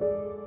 you